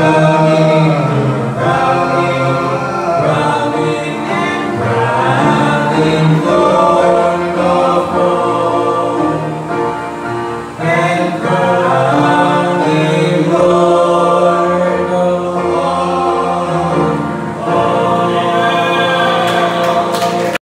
Amen.